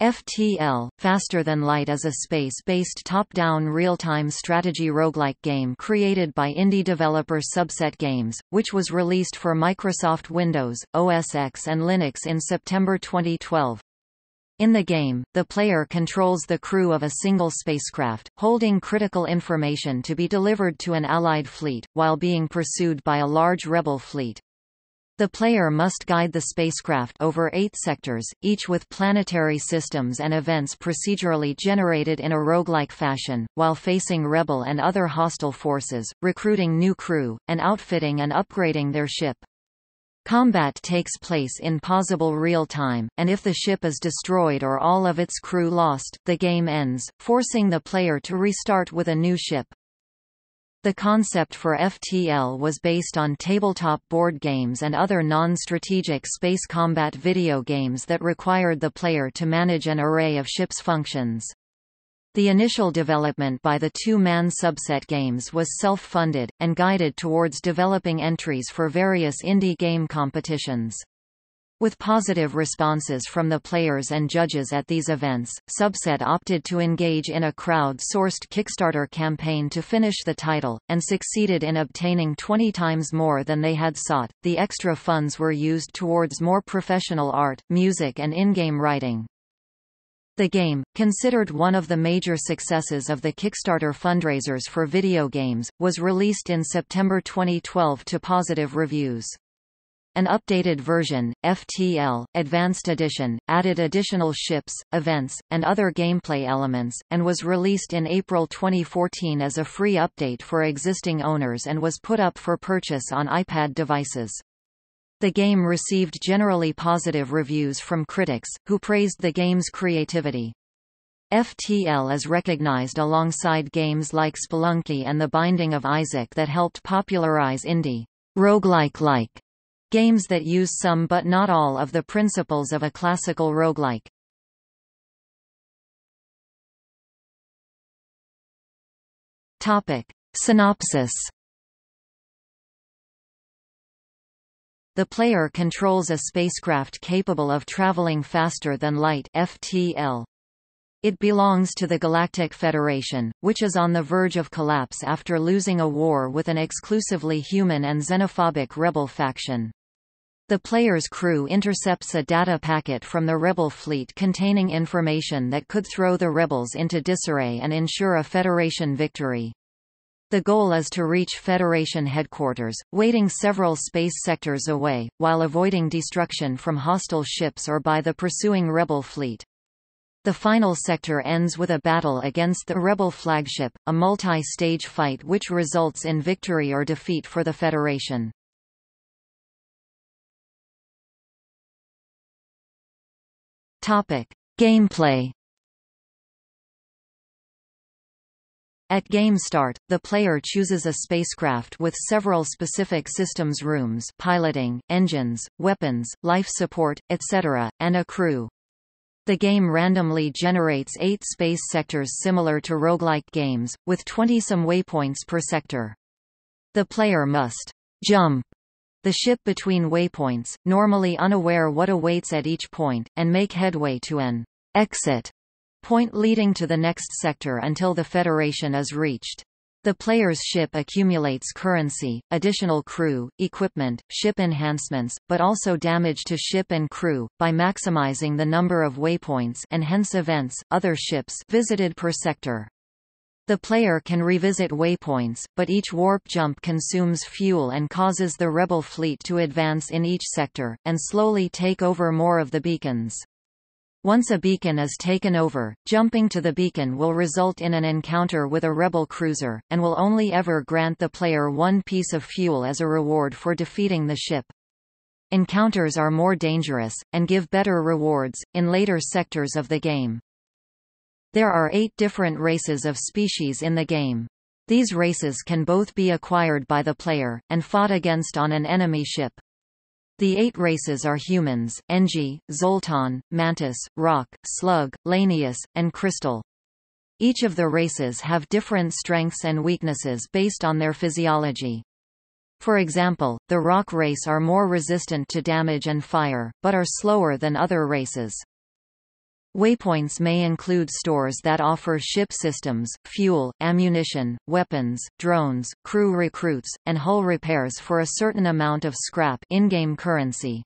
FTL, Faster Than Light is a space-based top-down real-time strategy roguelike game created by indie developer Subset Games, which was released for Microsoft Windows, OS X and Linux in September 2012. In the game, the player controls the crew of a single spacecraft, holding critical information to be delivered to an Allied fleet, while being pursued by a large rebel fleet. The player must guide the spacecraft over eight sectors, each with planetary systems and events procedurally generated in a roguelike fashion, while facing rebel and other hostile forces, recruiting new crew, and outfitting and upgrading their ship. Combat takes place in possible real time, and if the ship is destroyed or all of its crew lost, the game ends, forcing the player to restart with a new ship. The concept for FTL was based on tabletop board games and other non-strategic space combat video games that required the player to manage an array of ship's functions. The initial development by the two-man subset games was self-funded, and guided towards developing entries for various indie game competitions. With positive responses from the players and judges at these events, Subset opted to engage in a crowd-sourced Kickstarter campaign to finish the title, and succeeded in obtaining 20 times more than they had sought. The extra funds were used towards more professional art, music and in-game writing. The game, considered one of the major successes of the Kickstarter fundraisers for video games, was released in September 2012 to positive reviews. An updated version, FTL, Advanced Edition, added additional ships, events, and other gameplay elements, and was released in April 2014 as a free update for existing owners and was put up for purchase on iPad devices. The game received generally positive reviews from critics, who praised the game's creativity. FTL is recognized alongside games like Spelunky and The Binding of Isaac that helped popularize indie roguelike-like Games that use some but not all of the principles of a classical roguelike. Topic. Synopsis The player controls a spacecraft capable of traveling faster than light FTL. It belongs to the Galactic Federation, which is on the verge of collapse after losing a war with an exclusively human and xenophobic rebel faction. The player's crew intercepts a data packet from the rebel fleet containing information that could throw the rebels into disarray and ensure a Federation victory. The goal is to reach Federation headquarters, waiting several space sectors away, while avoiding destruction from hostile ships or by the pursuing rebel fleet. The final sector ends with a battle against the rebel flagship, a multi-stage fight which results in victory or defeat for the Federation. Topic: Gameplay. At game start, the player chooses a spacecraft with several specific systems rooms piloting, engines, weapons, life support, etc., and a crew. The game randomly generates eight space sectors similar to roguelike games, with 20-some waypoints per sector. The player must jump the ship between waypoints, normally unaware what awaits at each point, and make headway to an exit point leading to the next sector until the Federation is reached. The player's ship accumulates currency, additional crew, equipment, ship enhancements, but also damage to ship and crew, by maximizing the number of waypoints and hence events, other ships visited per sector. The player can revisit waypoints, but each warp jump consumes fuel and causes the rebel fleet to advance in each sector, and slowly take over more of the beacons. Once a beacon is taken over, jumping to the beacon will result in an encounter with a rebel cruiser, and will only ever grant the player one piece of fuel as a reward for defeating the ship. Encounters are more dangerous, and give better rewards, in later sectors of the game. There are eight different races of species in the game. These races can both be acquired by the player, and fought against on an enemy ship. The eight races are humans, Engi, Zoltan, Mantis, Rock, Slug, Lanius, and Crystal. Each of the races have different strengths and weaknesses based on their physiology. For example, the rock race are more resistant to damage and fire, but are slower than other races. Waypoints may include stores that offer ship systems, fuel, ammunition, weapons, drones, crew recruits, and hull repairs for a certain amount of scrap in-game currency.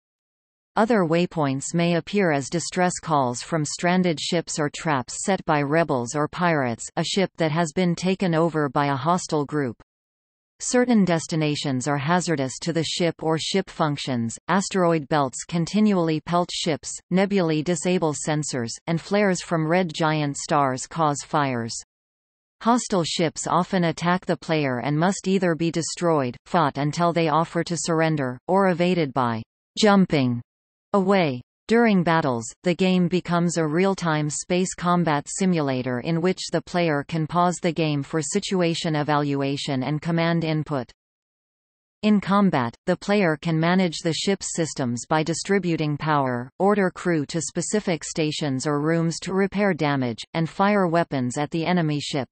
Other waypoints may appear as distress calls from stranded ships or traps set by rebels or pirates a ship that has been taken over by a hostile group. Certain destinations are hazardous to the ship or ship functions, asteroid belts continually pelt ships, nebulae disable sensors, and flares from red giant stars cause fires. Hostile ships often attack the player and must either be destroyed, fought until they offer to surrender, or evaded by jumping away. During battles, the game becomes a real-time space combat simulator in which the player can pause the game for situation evaluation and command input. In combat, the player can manage the ship's systems by distributing power, order crew to specific stations or rooms to repair damage, and fire weapons at the enemy ship.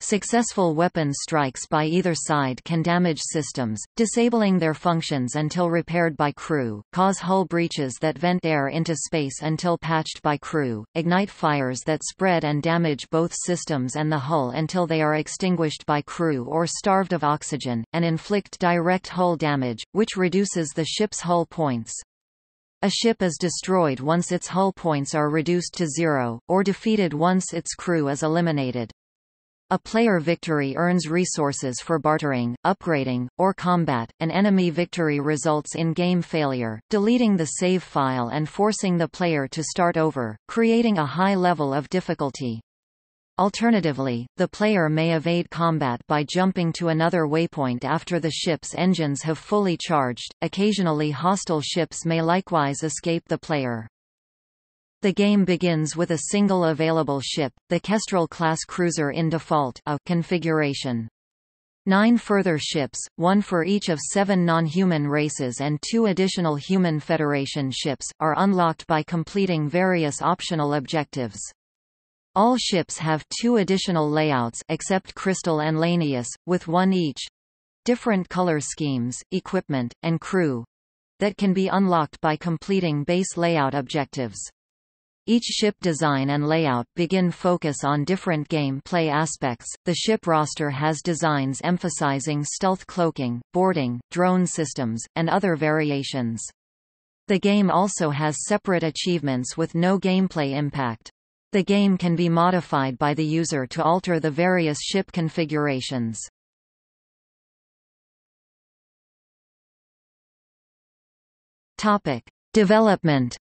Successful weapon strikes by either side can damage systems, disabling their functions until repaired by crew, cause hull breaches that vent air into space until patched by crew, ignite fires that spread and damage both systems and the hull until they are extinguished by crew or starved of oxygen, and inflict direct hull damage, which reduces the ship's hull points. A ship is destroyed once its hull points are reduced to zero, or defeated once its crew is eliminated. A player victory earns resources for bartering, upgrading, or combat. An enemy victory results in game failure, deleting the save file and forcing the player to start over, creating a high level of difficulty. Alternatively, the player may evade combat by jumping to another waypoint after the ship's engines have fully charged. Occasionally hostile ships may likewise escape the player. The game begins with a single available ship, the Kestrel-class cruiser in default a configuration. Nine further ships, one for each of seven non-human races and two additional Human Federation ships, are unlocked by completing various optional objectives. All ships have two additional layouts except Crystal and Lanius, with one each. Different color schemes, equipment, and crew that can be unlocked by completing base layout objectives. Each ship design and layout begin focus on different game play aspects. The ship roster has designs emphasizing stealth cloaking, boarding, drone systems, and other variations. The game also has separate achievements with no gameplay impact. The game can be modified by the user to alter the various ship configurations. Topic: Development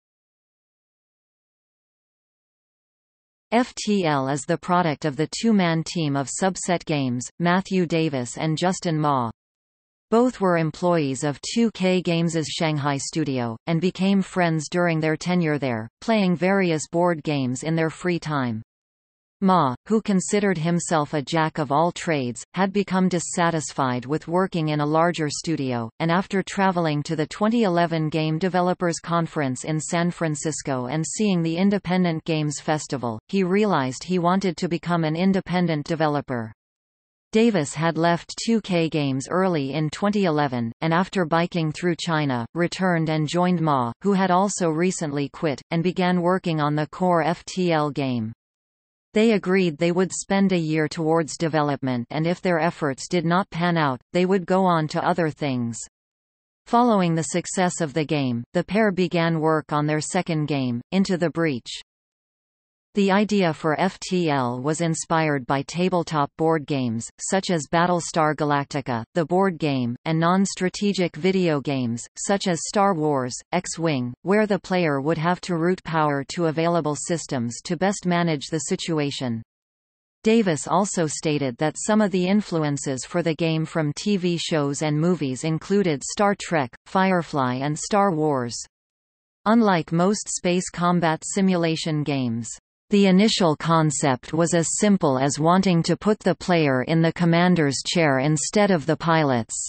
FTL is the product of the two-man team of Subset Games, Matthew Davis and Justin Ma. Both were employees of 2K Games' Shanghai studio, and became friends during their tenure there, playing various board games in their free time. Ma, who considered himself a jack of all trades, had become dissatisfied with working in a larger studio, and after traveling to the 2011 Game Developers Conference in San Francisco and seeing the Independent Games Festival, he realized he wanted to become an independent developer. Davis had left 2K Games early in 2011, and after biking through China, returned and joined Ma, who had also recently quit, and began working on the core FTL game. They agreed they would spend a year towards development and if their efforts did not pan out, they would go on to other things. Following the success of the game, the pair began work on their second game, Into the Breach. The idea for FTL was inspired by tabletop board games, such as Battlestar Galactica, the board game, and non-strategic video games, such as Star Wars, X-Wing, where the player would have to route power to available systems to best manage the situation. Davis also stated that some of the influences for the game from TV shows and movies included Star Trek, Firefly and Star Wars. Unlike most space combat simulation games, the initial concept was as simple as wanting to put the player in the commander's chair instead of the pilot's.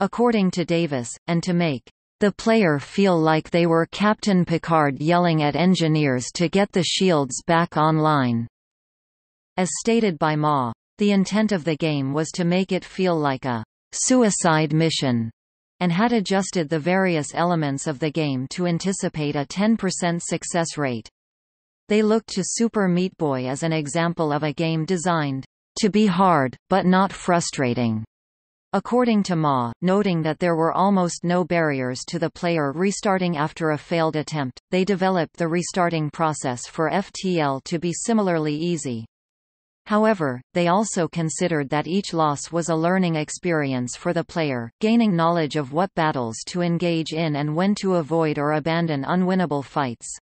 According to Davis, and to make the player feel like they were Captain Picard yelling at engineers to get the shields back online. As stated by Ma, the intent of the game was to make it feel like a suicide mission and had adjusted the various elements of the game to anticipate a 10% success rate. They looked to Super Meat Boy as an example of a game designed to be hard, but not frustrating. According to Ma, noting that there were almost no barriers to the player restarting after a failed attempt, they developed the restarting process for FTL to be similarly easy. However, they also considered that each loss was a learning experience for the player, gaining knowledge of what battles to engage in and when to avoid or abandon unwinnable fights.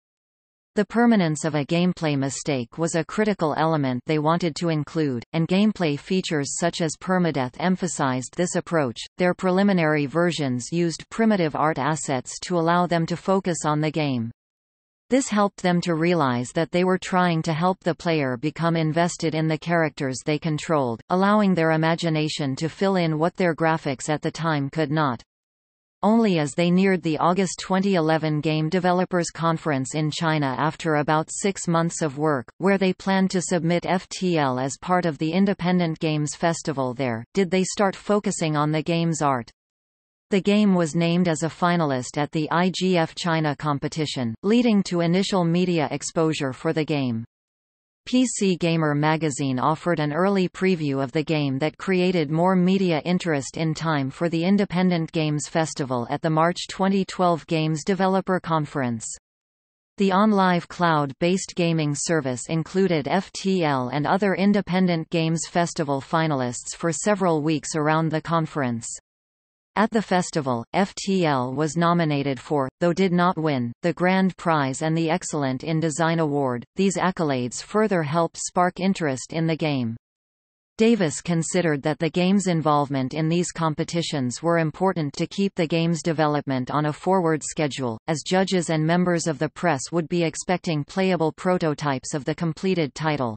The permanence of a gameplay mistake was a critical element they wanted to include, and gameplay features such as permadeath emphasized this approach. Their preliminary versions used primitive art assets to allow them to focus on the game. This helped them to realize that they were trying to help the player become invested in the characters they controlled, allowing their imagination to fill in what their graphics at the time could not. Only as they neared the August 2011 Game Developers Conference in China after about six months of work, where they planned to submit FTL as part of the Independent Games Festival there, did they start focusing on the game's art. The game was named as a finalist at the IGF China competition, leading to initial media exposure for the game. PC Gamer magazine offered an early preview of the game that created more media interest in time for the Independent Games Festival at the March 2012 Games Developer Conference. The OnLive cloud-based gaming service included FTL and other Independent Games Festival finalists for several weeks around the conference. At the festival, FTL was nominated for, though did not win, the Grand Prize and the Excellent in Design Award. These accolades further helped spark interest in the game. Davis considered that the game's involvement in these competitions were important to keep the game's development on a forward schedule, as judges and members of the press would be expecting playable prototypes of the completed title.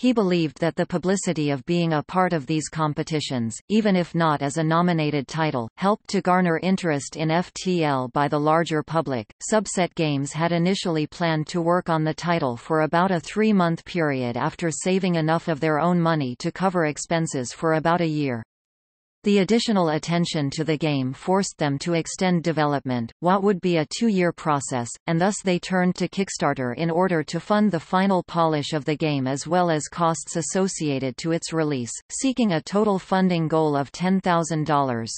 He believed that the publicity of being a part of these competitions, even if not as a nominated title, helped to garner interest in FTL by the larger public. Subset Games had initially planned to work on the title for about a three month period after saving enough of their own money to cover expenses for about a year. The additional attention to the game forced them to extend development, what would be a two-year process, and thus they turned to Kickstarter in order to fund the final polish of the game as well as costs associated to its release, seeking a total funding goal of $10,000.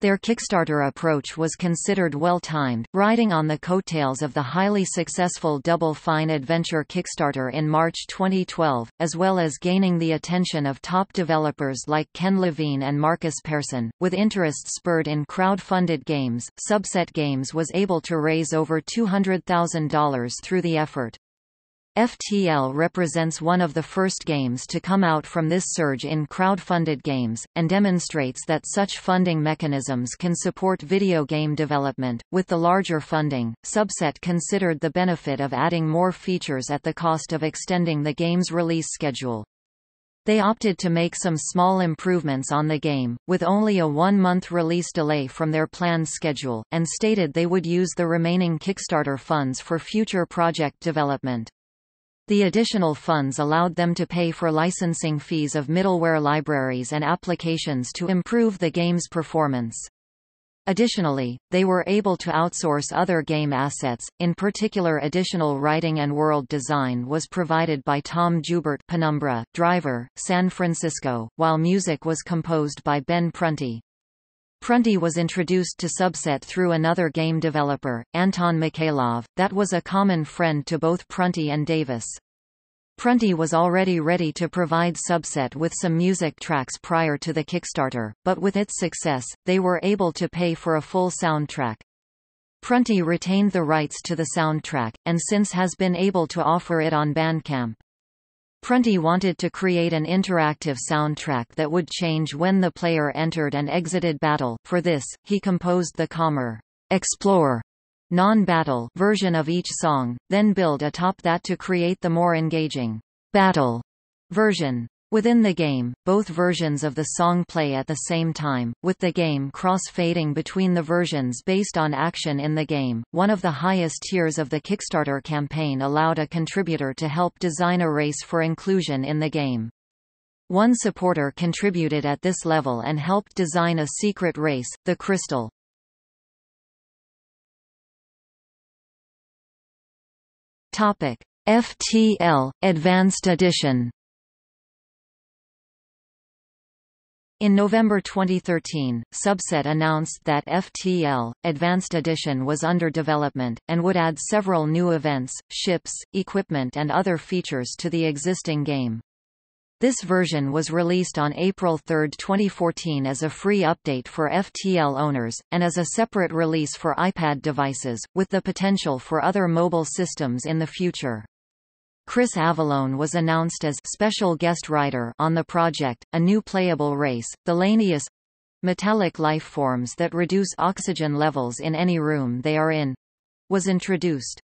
Their Kickstarter approach was considered well-timed, riding on the coattails of the highly successful Double Fine Adventure Kickstarter in March 2012, as well as gaining the attention of top developers like Ken Levine and Markus Persson. With interest spurred in crowd-funded games, Subset Games was able to raise over $200,000 through the effort. FTL represents one of the first games to come out from this surge in crowd-funded games, and demonstrates that such funding mechanisms can support video game development. With the larger funding, Subset considered the benefit of adding more features at the cost of extending the game's release schedule. They opted to make some small improvements on the game, with only a one-month release delay from their planned schedule, and stated they would use the remaining Kickstarter funds for future project development. The additional funds allowed them to pay for licensing fees of middleware libraries and applications to improve the game's performance. Additionally, they were able to outsource other game assets, in particular additional writing and world design was provided by Tom Jubert Penumbra, Driver, San Francisco, while music was composed by Ben Prunty. Prunty was introduced to Subset through another game developer, Anton Mikhailov, that was a common friend to both Prunty and Davis. Prunty was already ready to provide Subset with some music tracks prior to the Kickstarter, but with its success, they were able to pay for a full soundtrack. Prunty retained the rights to the soundtrack, and since has been able to offer it on Bandcamp. Prunty wanted to create an interactive soundtrack that would change when the player entered and exited battle. For this, he composed the calmer, Explore non-battle version of each song, then build atop that to create the more engaging battle version. Within the game, both versions of the song play at the same time, with the game cross-fading between the versions based on action in the game. One of the highest tiers of the Kickstarter campaign allowed a contributor to help design a race for inclusion in the game. One supporter contributed at this level and helped design a secret race, the Crystal. Topic: FTL Advanced Edition In November 2013, Subset announced that FTL, Advanced Edition was under development, and would add several new events, ships, equipment and other features to the existing game. This version was released on April 3, 2014 as a free update for FTL owners, and as a separate release for iPad devices, with the potential for other mobile systems in the future. Chris Avellone was announced as special guest writer on the project. A new playable race, the Lanius metallic lifeforms that reduce oxygen levels in any room they are in was introduced.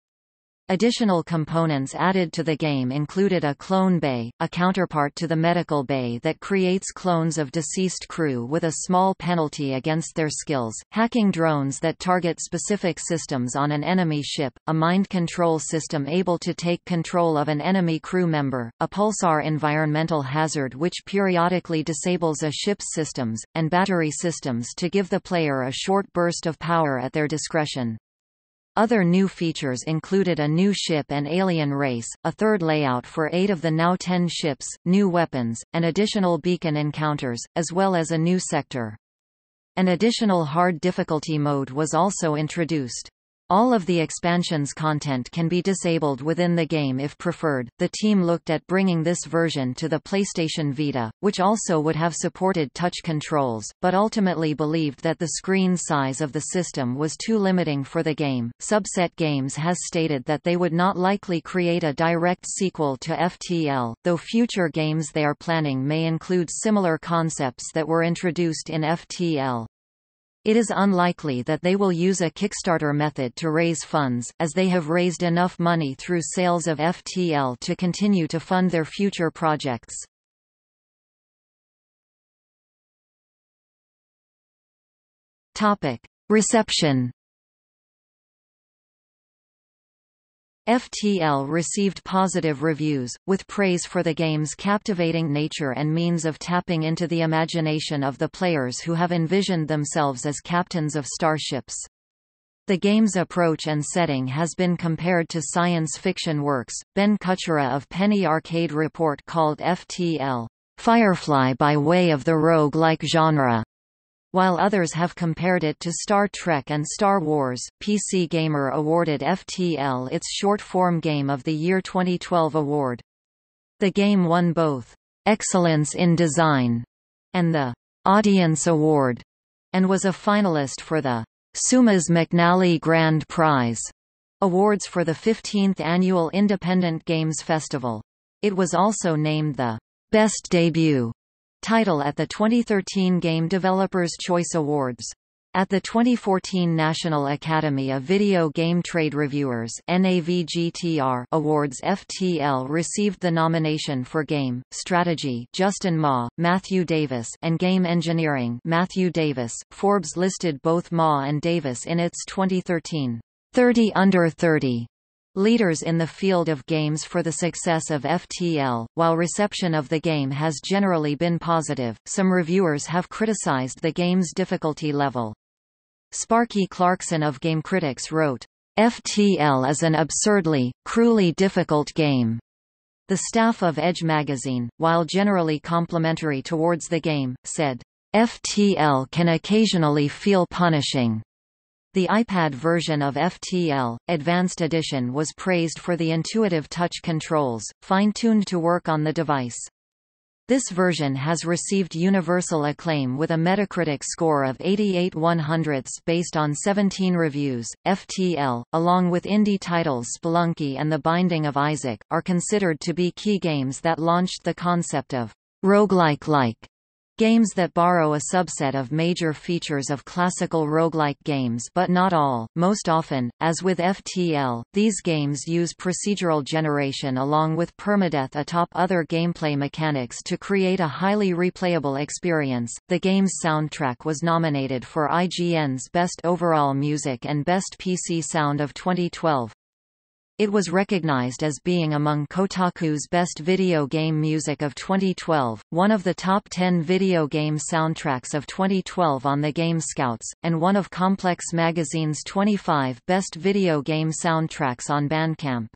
Additional components added to the game included a clone bay, a counterpart to the medical bay that creates clones of deceased crew with a small penalty against their skills, hacking drones that target specific systems on an enemy ship, a mind control system able to take control of an enemy crew member, a pulsar environmental hazard which periodically disables a ship's systems, and battery systems to give the player a short burst of power at their discretion. Other new features included a new ship and alien race, a third layout for eight of the now ten ships, new weapons, and additional beacon encounters, as well as a new sector. An additional hard difficulty mode was also introduced. All of the expansion's content can be disabled within the game if preferred. The team looked at bringing this version to the PlayStation Vita, which also would have supported touch controls, but ultimately believed that the screen size of the system was too limiting for the game. Subset Games has stated that they would not likely create a direct sequel to FTL, though future games they are planning may include similar concepts that were introduced in FTL. It is unlikely that they will use a Kickstarter method to raise funds, as they have raised enough money through sales of FTL to continue to fund their future projects. Reception FTL received positive reviews, with praise for the game's captivating nature and means of tapping into the imagination of the players who have envisioned themselves as captains of starships. The game's approach and setting has been compared to science fiction works. Ben Kuchera of Penny Arcade Report called FTL, Firefly by way of the rogue-like genre while others have compared it to Star Trek and Star Wars, PC Gamer awarded FTL its short-form Game of the Year 2012 award. The game won both Excellence in Design and the Audience Award, and was a finalist for the Seumas McNally Grand Prize awards for the 15th annual Independent Games Festival. It was also named the Best Debut title at the 2013 Game Developers' Choice Awards. At the 2014 National Academy of Video Game Trade Reviewers NAVGTR Awards FTL received the nomination for Game, Strategy Justin Ma, Matthew Davis and Game Engineering Matthew Davis. Forbes listed both Ma and Davis in its 2013 30 Under 30 leaders in the field of games for the success of FTL. While reception of the game has generally been positive, some reviewers have criticized the game's difficulty level. Sparky Clarkson of GameCritics wrote, FTL is an absurdly, cruelly difficult game. The staff of Edge magazine, while generally complimentary towards the game, said, FTL can occasionally feel punishing. The iPad version of FTL, Advanced Edition was praised for the intuitive touch controls, fine-tuned to work on the device. This version has received universal acclaim with a Metacritic score of 88 100 based on 17 reviews. FTL, along with indie titles Spelunky and The Binding of Isaac, are considered to be key games that launched the concept of roguelike-like Games that borrow a subset of major features of classical roguelike games but not all. Most often, as with FTL, these games use procedural generation along with permadeath atop other gameplay mechanics to create a highly replayable experience. The game's soundtrack was nominated for IGN's Best Overall Music and Best PC Sound of 2012. It was recognized as being among Kotaku's best video game music of 2012, one of the top 10 video game soundtracks of 2012 on the Game Scouts, and one of Complex Magazine's 25 best video game soundtracks on Bandcamp.